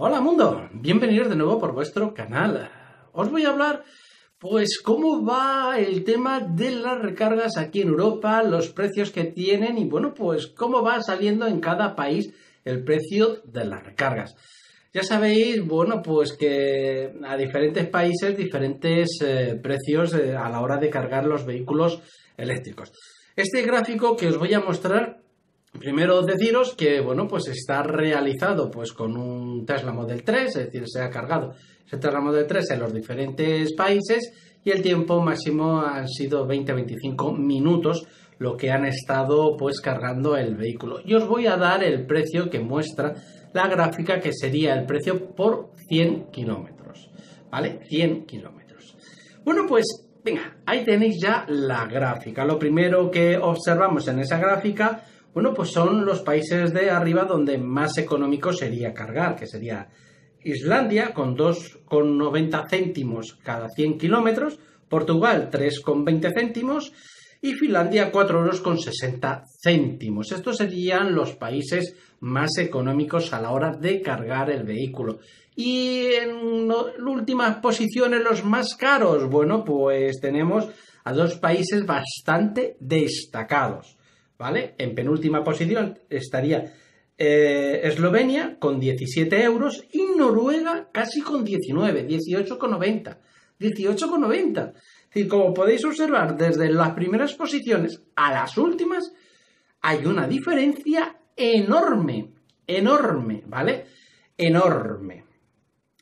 Hola mundo, bienvenidos de nuevo por vuestro canal. Os voy a hablar pues cómo va el tema de las recargas aquí en Europa, los precios que tienen y bueno pues cómo va saliendo en cada país el precio de las recargas. Ya sabéis, bueno, pues que a diferentes países diferentes eh, precios eh, a la hora de cargar los vehículos eléctricos. Este gráfico que os voy a mostrar Primero deciros que, bueno, pues está realizado pues con un Tesla Model 3, es decir, se ha cargado ese Tesla Model 3 en los diferentes países y el tiempo máximo han sido 20-25 minutos lo que han estado pues cargando el vehículo. Y os voy a dar el precio que muestra la gráfica que sería el precio por 100 kilómetros, ¿vale? 100 kilómetros. Bueno, pues venga, ahí tenéis ya la gráfica. Lo primero que observamos en esa gráfica bueno, pues son los países de arriba donde más económico sería cargar, que sería Islandia con 2,90 céntimos cada 100 kilómetros, Portugal 3,20 céntimos y Finlandia 4 euros con 60 céntimos. Estos serían los países más económicos a la hora de cargar el vehículo. Y en últimas posiciones los más caros, bueno, pues tenemos a dos países bastante destacados. ¿Vale? En penúltima posición estaría eh, Eslovenia con 17 euros y Noruega casi con 19, 18,90. 18,90. Es decir, como podéis observar, desde las primeras posiciones a las últimas, hay una diferencia enorme, enorme, ¿vale? Enorme.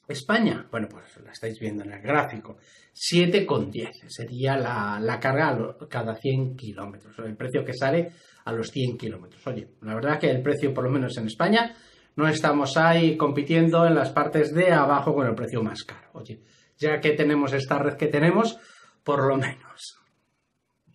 España, bueno, pues la estáis viendo en el gráfico, 7,10 sería la, carga cada 100 kilómetros, el precio que sale a los 100 kilómetros. Oye, la verdad que el precio, por lo menos en España, no estamos ahí compitiendo en las partes de abajo con el precio más caro. Oye, ya que tenemos esta red que tenemos, por lo menos,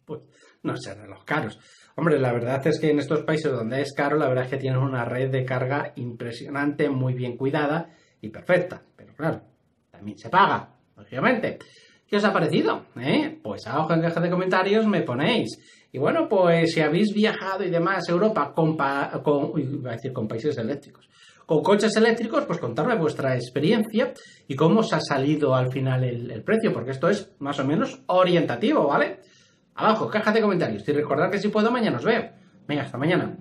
pues no serán los caros. Hombre, la verdad es que en estos países donde es caro, la verdad es que tienen una red de carga impresionante, muy bien cuidada y perfecta. Pero claro, también se paga, lógicamente. ¿Qué os ha parecido? ¿Eh? Pues abajo en caja de comentarios me ponéis. Y bueno, pues si habéis viajado y demás a Europa con, con, a decir, con países eléctricos, con coches eléctricos, pues contarme vuestra experiencia y cómo os ha salido al final el, el precio, porque esto es más o menos orientativo, ¿vale? Abajo, caja de comentarios. Y recordad que si puedo, mañana os veo. Venga, hasta mañana.